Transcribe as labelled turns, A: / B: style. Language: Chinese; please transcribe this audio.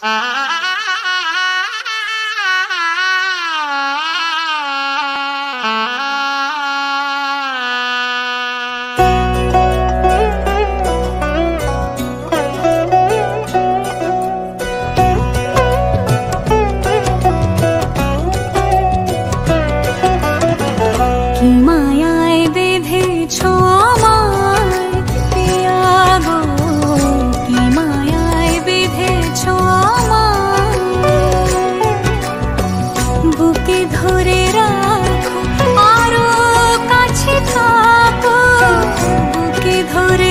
A: Khi घोर